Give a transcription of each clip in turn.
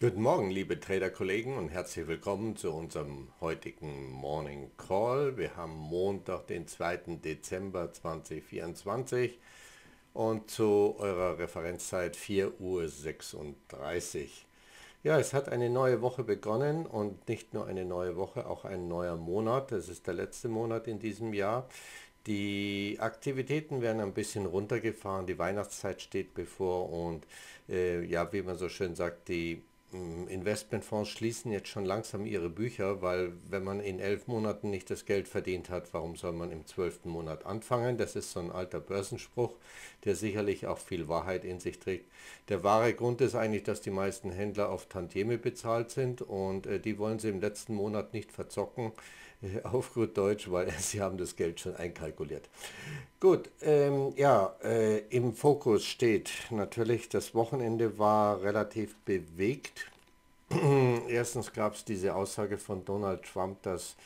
Morgen, liebe Trader-Kollegen und herzlich willkommen zu unserem heutigen Morning Call. Wir haben Montag, den 2. Dezember 2024 und zu eurer Referenzzeit 4.36 Uhr. Ja, es hat eine neue Woche begonnen und nicht nur eine neue Woche, auch ein neuer Monat. Es ist der letzte Monat in diesem Jahr. Die Aktivitäten werden ein bisschen runtergefahren, die Weihnachtszeit steht bevor und äh, ja, wie man so schön sagt, die Investmentfonds schließen jetzt schon langsam ihre Bücher, weil wenn man in elf Monaten nicht das Geld verdient hat, warum soll man im zwölften Monat anfangen? Das ist so ein alter Börsenspruch, der sicherlich auch viel Wahrheit in sich trägt. Der wahre Grund ist eigentlich, dass die meisten Händler auf Tantieme bezahlt sind und äh, die wollen sie im letzten Monat nicht verzocken. auf gut Deutsch, weil sie haben das Geld schon einkalkuliert. Gut, ähm, ja, äh, im Fokus steht natürlich, das Wochenende war relativ bewegt. Erstens gab es diese Aussage von Donald Trump, dass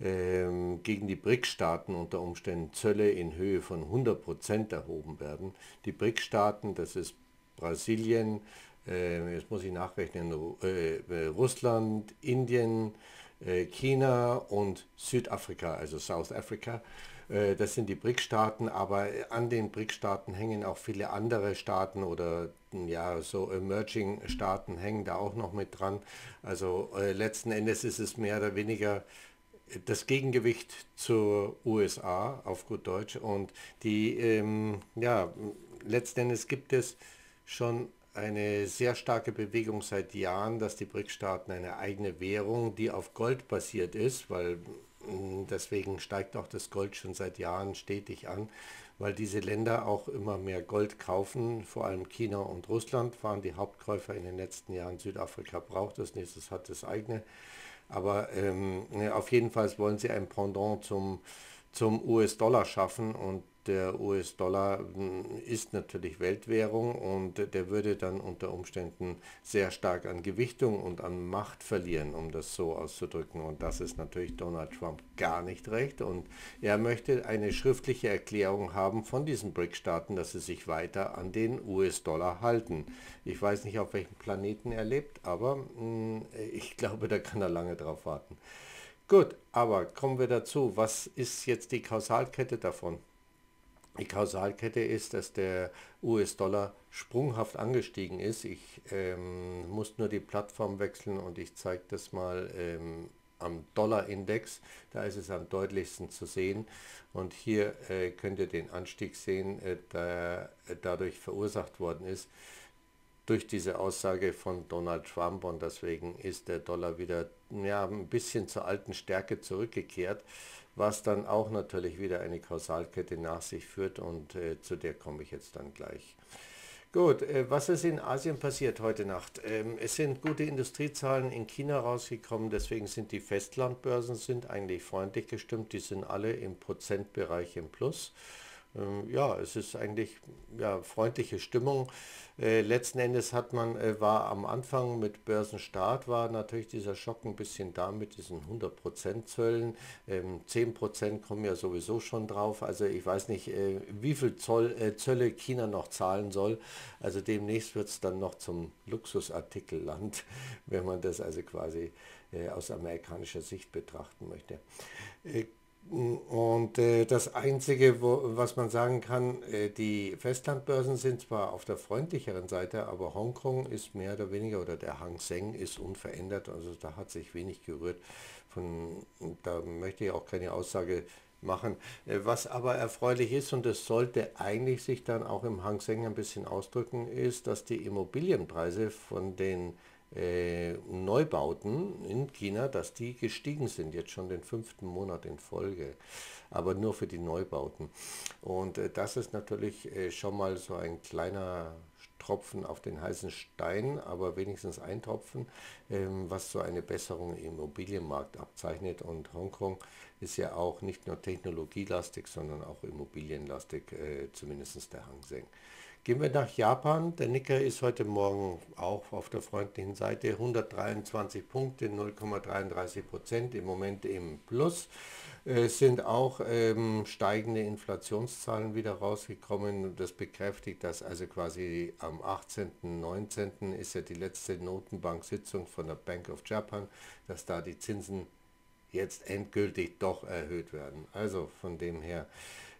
ähm, gegen die BRIC-Staaten unter Umständen Zölle in Höhe von 100% erhoben werden. Die BRIC-Staaten, das ist Brasilien, äh, jetzt muss ich nachrechnen, äh, Russland, Indien, äh, China und Südafrika, also South Africa. Äh, das sind die BRIC-Staaten, aber an den BRIC-Staaten hängen auch viele andere Staaten oder ja, so Emerging-Staaten hängen da auch noch mit dran. Also äh, letzten Endes ist es mehr oder weniger das Gegengewicht zur USA auf gut Deutsch und die, ähm, ja, letzten Endes gibt es schon eine sehr starke Bewegung seit Jahren, dass die BRIC-Staaten eine eigene Währung, die auf Gold basiert ist, weil mm, deswegen steigt auch das Gold schon seit Jahren stetig an, weil diese Länder auch immer mehr Gold kaufen, vor allem China und Russland waren die Hauptkäufer in den letzten Jahren. Südafrika braucht das nicht, es hat das eigene. Aber ähm, auf jeden Fall wollen sie ein Pendant zum, zum US-Dollar schaffen und der US-Dollar hm, ist natürlich Weltwährung und der würde dann unter Umständen sehr stark an Gewichtung und an Macht verlieren, um das so auszudrücken. Und das ist natürlich Donald Trump gar nicht recht. Und er möchte eine schriftliche Erklärung haben von diesen BRIC-Staaten, dass sie sich weiter an den US-Dollar halten. Ich weiß nicht, auf welchem Planeten er lebt, aber mh, hm, ich glaube, da kann er lange drauf warten. Gut, aber kommen wir dazu. Was ist jetzt die Kausalkette davon? Die Kausalkette ist, dass der US-Dollar sprunghaft angestiegen ist. Ich ähm, muss nur die Plattform wechseln und ich zeige das mal ähm, am Dollar-Index. Da ist es am deutlichsten zu sehen. Und hier äh, könnt ihr den Anstieg sehen, äh, der dadurch verursacht worden ist durch diese Aussage von Donald Trump und deswegen ist der Dollar wieder ja, ein bisschen zur alten Stärke zurückgekehrt was dann auch natürlich wieder eine Kausalkette nach sich führt und äh, zu der komme ich jetzt dann gleich. Gut, äh, was ist in Asien passiert heute Nacht? Ähm, es sind gute Industriezahlen in China rausgekommen, deswegen sind die Festlandbörsen sind eigentlich freundlich gestimmt, die sind alle im Prozentbereich im Plus. Ähm, ja, es ist eigentlich ja, freundliche Stimmung. Äh, letzten Endes hat man, äh, war am Anfang mit Börsenstart, war natürlich dieser Schock ein bisschen da mit diesen 100% Zöllen. Ähm, 10% kommen ja sowieso schon drauf. Also ich weiß nicht, äh, wie viel Zoll, äh, Zölle China noch zahlen soll. Also demnächst wird es dann noch zum Luxusartikelland, wenn man das also quasi äh, aus amerikanischer Sicht betrachten möchte. Und äh, das Einzige, wo, was man sagen kann, äh, die Festlandbörsen sind zwar auf der freundlicheren Seite, aber Hongkong ist mehr oder weniger, oder der Hang Seng ist unverändert, also da hat sich wenig gerührt. Von, da möchte ich auch keine Aussage machen. Äh, was aber erfreulich ist, und das sollte eigentlich sich dann auch im Hang Seng ein bisschen ausdrücken, ist, dass die Immobilienpreise von den äh, Neubauten in China, dass die gestiegen sind, jetzt schon den fünften Monat in Folge, aber nur für die Neubauten. Und äh, das ist natürlich äh, schon mal so ein kleiner Tropfen auf den heißen Stein, aber wenigstens ein Tropfen, ähm, was so eine Besserung im Immobilienmarkt abzeichnet. Und Hongkong ist ja auch nicht nur technologielastig, sondern auch immobilienlastig, zumindest der Hang Seng. Gehen wir nach Japan. Der Nikkei ist heute Morgen auch auf der freundlichen Seite 123 Punkte, 0,33 Prozent, im Moment im Plus. Es sind auch ähm, steigende Inflationszahlen wieder rausgekommen. Das bekräftigt, dass also quasi am 18., 19. ist ja die letzte Notenbank-Sitzung von der Bank of Japan, dass da die Zinsen jetzt endgültig doch erhöht werden. Also von dem her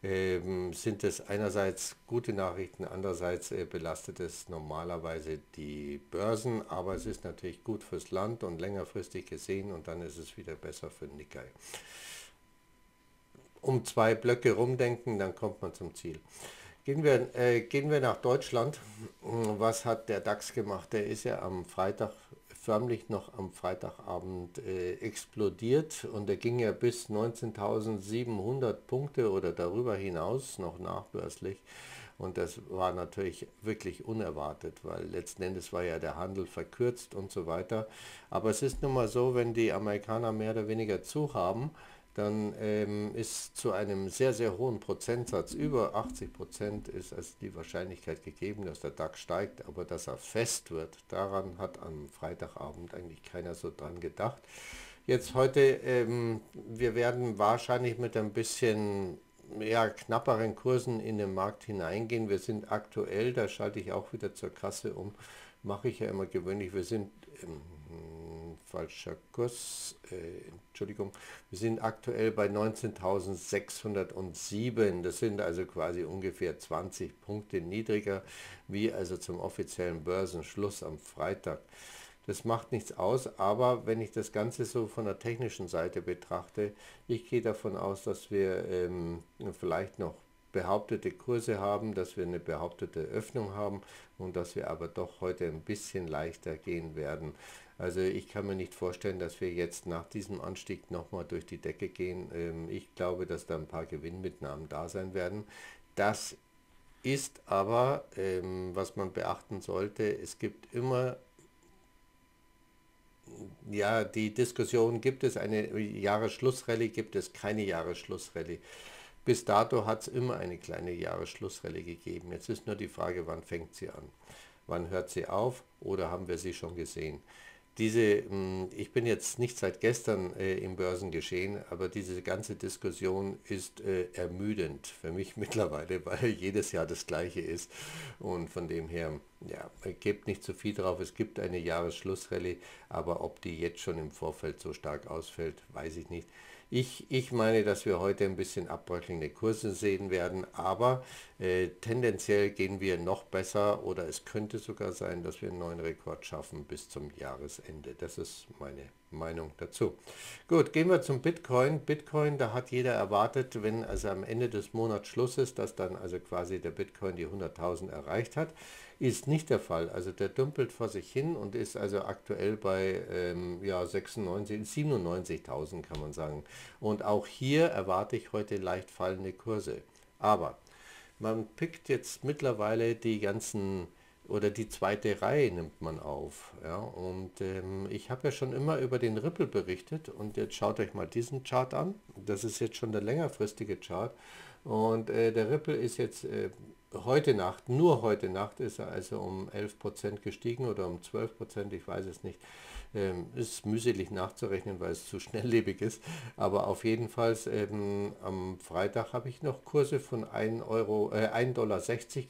sind es einerseits gute Nachrichten, andererseits äh, belastet es normalerweise die Börsen, aber es ist natürlich gut fürs Land und längerfristig gesehen und dann ist es wieder besser für Nikkei um zwei Blöcke rumdenken, dann kommt man zum Ziel. Gehen wir, äh, gehen wir nach Deutschland. Was hat der DAX gemacht? Der ist ja am Freitag, förmlich noch am Freitagabend äh, explodiert und der ging ja bis 19.700 Punkte oder darüber hinaus, noch nachbörslich. Und das war natürlich wirklich unerwartet, weil letzten Endes war ja der Handel verkürzt und so weiter. Aber es ist nun mal so, wenn die Amerikaner mehr oder weniger zu haben, dann ähm, ist zu einem sehr, sehr hohen Prozentsatz, über 80 Prozent, ist also die Wahrscheinlichkeit gegeben, dass der DAX steigt, aber dass er fest wird. Daran hat am Freitagabend eigentlich keiner so dran gedacht. Jetzt heute, ähm, wir werden wahrscheinlich mit ein bisschen ja, knapperen Kursen in den Markt hineingehen. Wir sind aktuell, da schalte ich auch wieder zur Kasse um, mache ich ja immer gewöhnlich, wir sind ähm, falscher Kurs, äh, Entschuldigung, wir sind aktuell bei 19.607, das sind also quasi ungefähr 20 Punkte niedriger, wie also zum offiziellen Börsenschluss am Freitag. Das macht nichts aus, aber wenn ich das Ganze so von der technischen Seite betrachte, ich gehe davon aus, dass wir ähm, vielleicht noch behauptete Kurse haben, dass wir eine behauptete Öffnung haben und dass wir aber doch heute ein bisschen leichter gehen werden. Also ich kann mir nicht vorstellen, dass wir jetzt nach diesem Anstieg nochmal durch die Decke gehen. Ähm, ich glaube, dass da ein paar Gewinnmitnahmen da sein werden. Das ist aber, ähm, was man beachten sollte, es gibt immer ja, die Diskussion, gibt es eine Jahresschlussrallye, gibt es keine Jahresschlussrallye. Bis dato hat es immer eine kleine Jahresschlussrallye gegeben. Jetzt ist nur die Frage, wann fängt sie an? Wann hört sie auf oder haben wir sie schon gesehen? Diese, hm, ich bin jetzt nicht seit gestern äh, im Börsengeschehen, aber diese ganze Diskussion ist äh, ermüdend für mich mittlerweile, weil jedes Jahr das gleiche ist. Und von dem her, ja, gebt nicht zu viel drauf. Es gibt eine Jahresschlussrallye, aber ob die jetzt schon im Vorfeld so stark ausfällt, weiß ich nicht. Ich, ich meine, dass wir heute ein bisschen abbröckelnde Kurse sehen werden, aber äh, tendenziell gehen wir noch besser oder es könnte sogar sein, dass wir einen neuen Rekord schaffen bis zum Jahresende. Das ist meine Meinung dazu. Gut, gehen wir zum Bitcoin. Bitcoin, da hat jeder erwartet, wenn also am Ende des Monats Schluss ist, dass dann also quasi der Bitcoin die 100.000 erreicht hat. Ist nicht der Fall. Also der dümpelt vor sich hin und ist also aktuell bei ähm, ja, 96, 97.000 kann man sagen. Und auch hier erwarte ich heute leicht fallende Kurse. Aber man pickt jetzt mittlerweile die ganzen oder die zweite Reihe nimmt man auf. Ja? Und ähm, ich habe ja schon immer über den Ripple berichtet und jetzt schaut euch mal diesen Chart an. Das ist jetzt schon der längerfristige Chart. Und äh, der Ripple ist jetzt äh, heute Nacht, nur heute Nacht ist er also um 11% gestiegen oder um 12%, ich weiß es nicht. Ähm, ist mühselig nachzurechnen, weil es zu schnelllebig ist. Aber auf jeden Fall ähm, am Freitag habe ich noch Kurse von 1 Euro, äh, 1,60 Dollar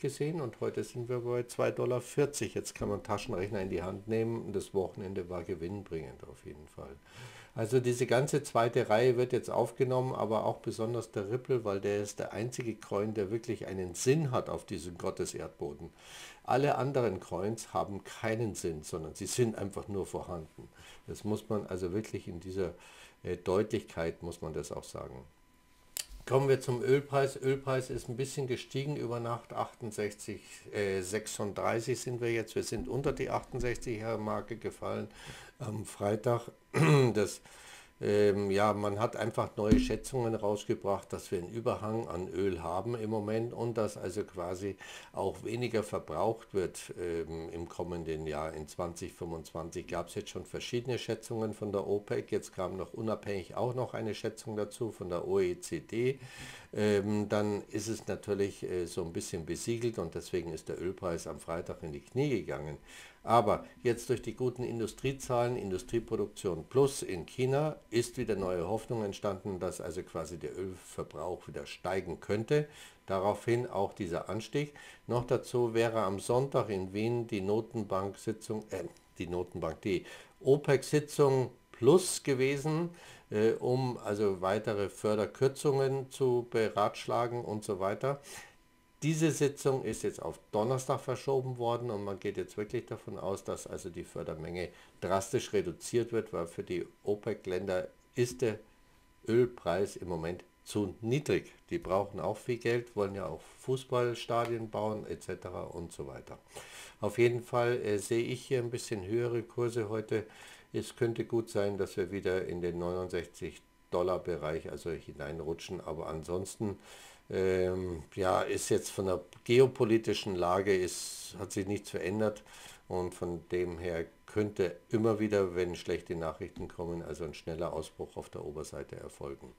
gesehen und heute sind wir bei 2,40 Dollar. Jetzt kann man Taschenrechner in die Hand nehmen und das Wochenende war gewinnbringend auf jeden Fall. Also diese ganze zweite Reihe wird jetzt aufgenommen, aber auch besonders der Ripple, weil der ist der einzige Coin, der wirklich einen Sinn hat auf diesem Gotteserdboden. Alle anderen Coins haben keinen Sinn, sondern sie sind einfach nur vorhanden. Das muss man also wirklich in dieser äh, Deutlichkeit, muss man das auch sagen. Kommen wir zum Ölpreis. Ölpreis ist ein bisschen gestiegen über Nacht, 68, äh, 36 sind wir jetzt. Wir sind unter die 68er Marke gefallen am Freitag. Das, ähm, ja, man hat einfach neue Schätzungen rausgebracht, dass wir einen Überhang an Öl haben im Moment und dass also quasi auch weniger verbraucht wird ähm, im kommenden Jahr. In 2025 gab es jetzt schon verschiedene Schätzungen von der OPEC. Jetzt kam noch unabhängig auch noch eine Schätzung dazu von der OECD. Ähm, dann ist es natürlich äh, so ein bisschen besiegelt und deswegen ist der Ölpreis am Freitag in die Knie gegangen. Aber jetzt durch die guten Industriezahlen, Industrieproduktion plus in China, ist wieder neue Hoffnung entstanden, dass also quasi der Ölverbrauch wieder steigen könnte. Daraufhin auch dieser Anstieg. Noch dazu wäre am Sonntag in Wien die Notenbank-Sitzung, äh, die Notenbank, die OPEC-Sitzung plus gewesen, äh, um also weitere Förderkürzungen zu beratschlagen und so weiter. Diese Sitzung ist jetzt auf Donnerstag verschoben worden und man geht jetzt wirklich davon aus, dass also die Fördermenge drastisch reduziert wird, weil für die OPEC-Länder ist der Ölpreis im Moment zu niedrig. Die brauchen auch viel Geld, wollen ja auch Fußballstadien bauen etc. und so weiter. Auf jeden Fall äh, sehe ich hier ein bisschen höhere Kurse heute. Es könnte gut sein, dass wir wieder in den 69 Dollar Bereich also hineinrutschen, aber ansonsten ähm, ja, ist jetzt von der geopolitischen Lage, ist, hat sich nichts verändert und von dem her könnte immer wieder, wenn schlechte Nachrichten kommen, also ein schneller Ausbruch auf der Oberseite erfolgen.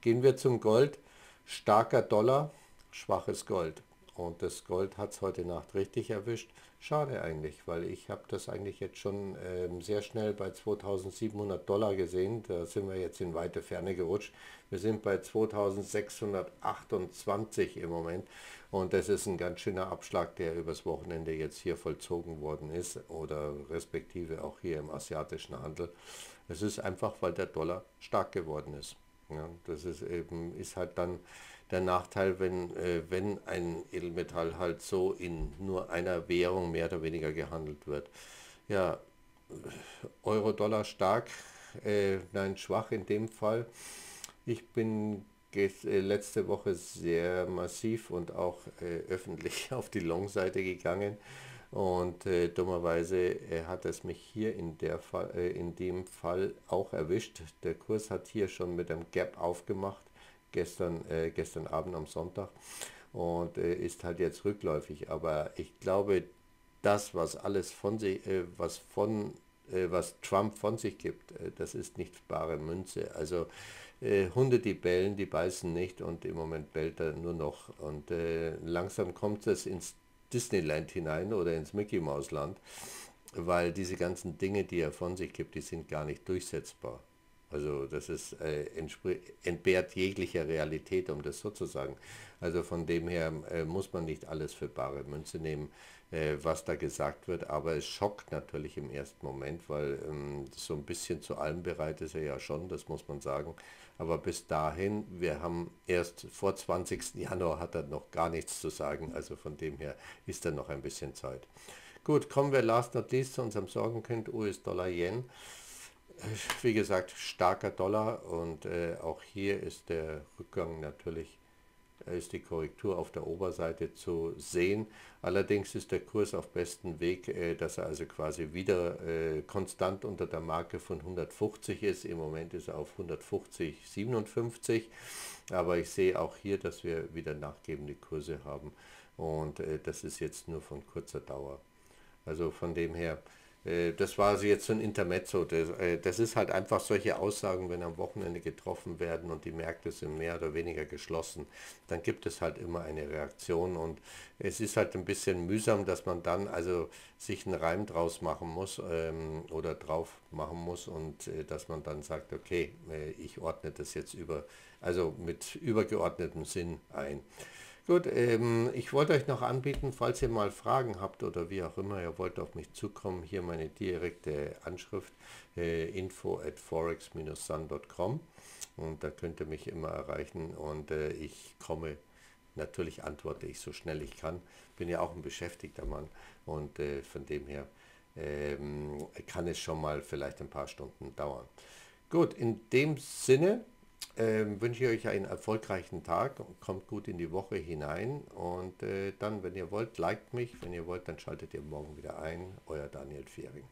Gehen wir zum Gold. Starker Dollar, schwaches Gold. Und das Gold hat es heute Nacht richtig erwischt. Schade eigentlich, weil ich habe das eigentlich jetzt schon ähm, sehr schnell bei 2700 Dollar gesehen. Da sind wir jetzt in weite Ferne gerutscht. Wir sind bei 2628 im Moment. Und das ist ein ganz schöner Abschlag, der übers Wochenende jetzt hier vollzogen worden ist oder respektive auch hier im asiatischen Handel. Es ist einfach, weil der Dollar stark geworden ist. Ja, das ist eben ist halt dann der Nachteil, wenn, äh, wenn ein Edelmetall halt so in nur einer Währung mehr oder weniger gehandelt wird. Ja, Euro-Dollar stark, äh, nein, schwach in dem Fall. Ich bin äh, letzte Woche sehr massiv und auch äh, öffentlich auf die Long-Seite gegangen und äh, dummerweise äh, hat es mich hier in, der Fall, äh, in dem Fall auch erwischt. Der Kurs hat hier schon mit einem Gap aufgemacht, gestern, äh, gestern Abend am Sonntag und äh, ist halt jetzt rückläufig. Aber ich glaube, das, was alles von sich, äh, was von was Trump von sich gibt, das ist nicht bare Münze. Also Hunde, die bellen, die beißen nicht und im Moment bellt er nur noch. Und langsam kommt es ins Disneyland hinein oder ins Mickey Mouse Land, weil diese ganzen Dinge, die er von sich gibt, die sind gar nicht durchsetzbar. Also das ist, äh, entbehrt jeglicher Realität, um das so zu sagen. Also von dem her äh, muss man nicht alles für bare Münze nehmen, äh, was da gesagt wird, aber es schockt natürlich im ersten Moment, weil ähm, so ein bisschen zu allem bereit ist er ja schon, das muss man sagen. Aber bis dahin, wir haben erst vor 20. Januar hat er noch gar nichts zu sagen, also von dem her ist da noch ein bisschen Zeit. Gut, kommen wir last not least zu unserem Sorgenkind US-Dollar-Yen. Wie gesagt, starker Dollar und äh, auch hier ist der Rückgang natürlich ist die Korrektur auf der Oberseite zu sehen. Allerdings ist der Kurs auf besten Weg, äh, dass er also quasi wieder äh, konstant unter der Marke von 150 ist. Im Moment ist er auf 150,57. Aber ich sehe auch hier, dass wir wieder nachgebende Kurse haben. Und äh, das ist jetzt nur von kurzer Dauer. Also von dem her äh, das war also jetzt so ein Intermezzo. Das, äh, das, ist halt einfach solche Aussagen, wenn am Wochenende getroffen werden und die Märkte sind mehr oder weniger geschlossen, dann gibt es halt immer eine Reaktion und es ist halt ein bisschen mühsam, dass man dann also sich einen Reim draus machen muss ähm, oder drauf machen muss und äh, dass man dann sagt, okay, äh, ich ordne das jetzt über, also mit übergeordnetem Sinn ein. Gut, ähm, ich wollte euch noch anbieten, falls ihr mal Fragen habt oder wie auch immer, ihr wollt auf mich zukommen, hier meine direkte Anschrift äh, info at forex-sun.com und da könnt ihr mich immer erreichen und äh, ich komme, natürlich antworte ich so schnell ich kann, bin ja auch ein beschäftigter Mann und äh, von dem her ähm, kann es schon mal vielleicht ein paar Stunden dauern. Gut, in dem Sinne ähm, wünsche ich euch einen erfolgreichen Tag, kommt gut in die Woche hinein und äh, dann, wenn ihr wollt, liked mich, wenn ihr wollt, dann schaltet ihr morgen wieder ein. Euer Daniel Fehring.